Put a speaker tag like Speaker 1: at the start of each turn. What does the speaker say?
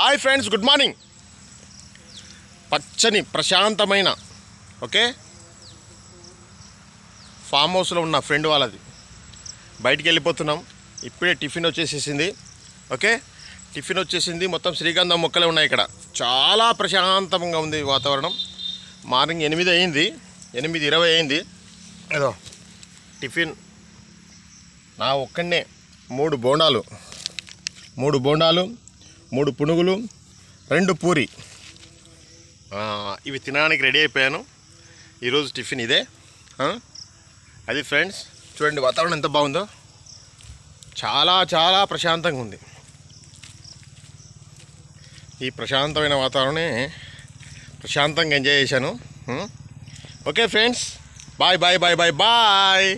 Speaker 1: Hi friends good morning. పచ్చని ప్రశాంతమైన okay? Form హౌస్లో ఉన్న ఫ్రెండ్ వాళ్ళది. బయటికి వెళ్ళిపోతున్నాం. ఇప్పుడే టిఫిన్ వచ్చేసేసింది ఓకే? టిఫిన్ వచ్చేసింది మొత్తం శ్రీగంధం మొక్కలే ఉన్నాయి ఇక్కడ. చాలా ప్రశాంతంగా ఉంది వాతావరణం. మార్నింగ్ ఎనిమిది అయింది ఎనిమిది ఇరవై అయింది. ఏదో టిఫిన్. నా ఒక్కడనే మూడు బోండాలు మూడు బోండాలు మూడు పునుగులు రెండు పూరి. ఇవి తినడానికి రెడీ అయిపోయాను. ఈరోజు టిఫిన్ ఇదే. అది ఫ్రెండ్స్ చూడండి వాతావరణం ఎంత బాగుందో. చాలా చాలా ప్రశాంతంగా ఉంది. ఈ ప్రశాంతమైన వాతావరణమే ప్రశాంతంగా ఎంజాయ్ చేశాను. Okay friends bye bye bye bye bye.